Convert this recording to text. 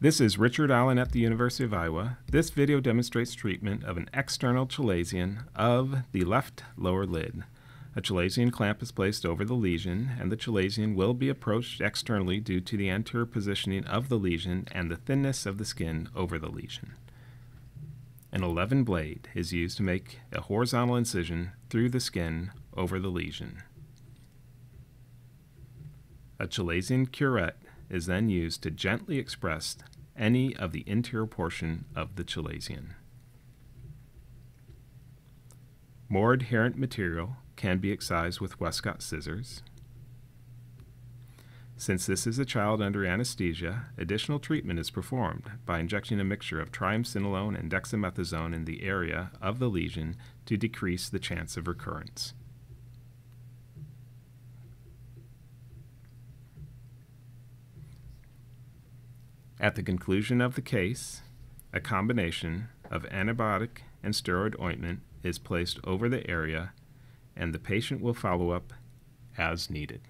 This is Richard Allen at the University of Iowa. This video demonstrates treatment of an external chalazion of the left lower lid. A chalazion clamp is placed over the lesion, and the chalazion will be approached externally due to the anterior positioning of the lesion and the thinness of the skin over the lesion. An 11 blade is used to make a horizontal incision through the skin over the lesion. A chalazion curette is then used to gently express any of the interior portion of the chalazion. More adherent material can be excised with Westcott scissors. Since this is a child under anesthesia, additional treatment is performed by injecting a mixture of triamcinolone and dexamethasone in the area of the lesion to decrease the chance of recurrence. At the conclusion of the case, a combination of antibiotic and steroid ointment is placed over the area, and the patient will follow up as needed.